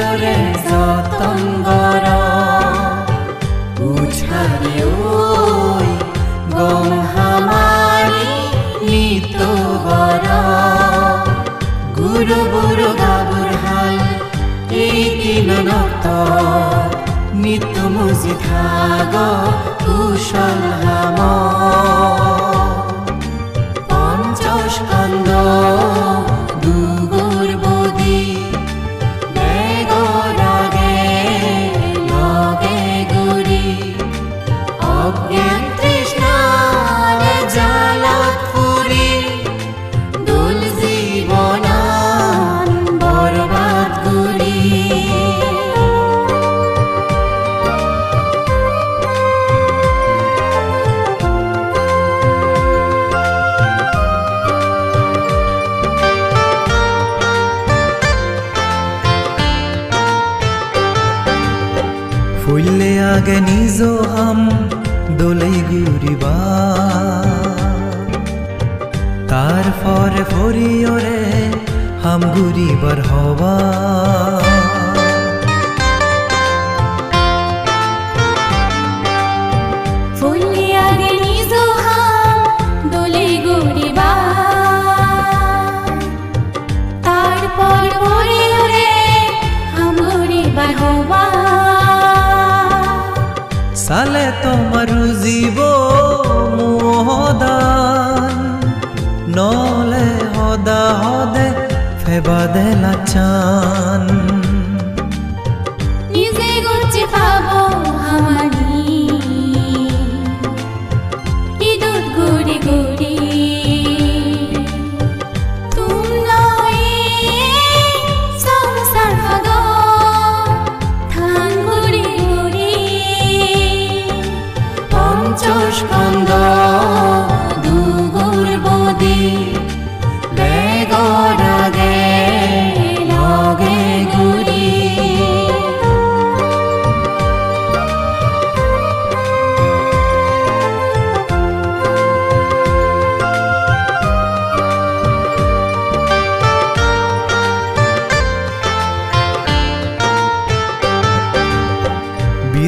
নিজৰে যতন কৰ উঠাৰে ঐ গম হামাৰি নিত বৰ গুৰু গুৰু গাবুৰ হাল, এই দিনত নিত মুজি থাগ কুশল হাম আগে নিজ আম দোলাই ঘুরিবা। তার ফরে ফরিয়রে হাম ঘুরিবার হবা সালে তোমার জীব মোহদান। নলে হদা হদে ফেবা দেলা চান। নিজে গুচি পাবো হামানি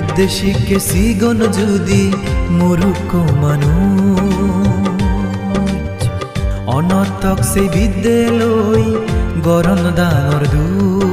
বিদেশিকে সিগন যদি মরুক মানুষ। অনর্থক সেই বিদ্যে লৈ গরম দানর দূর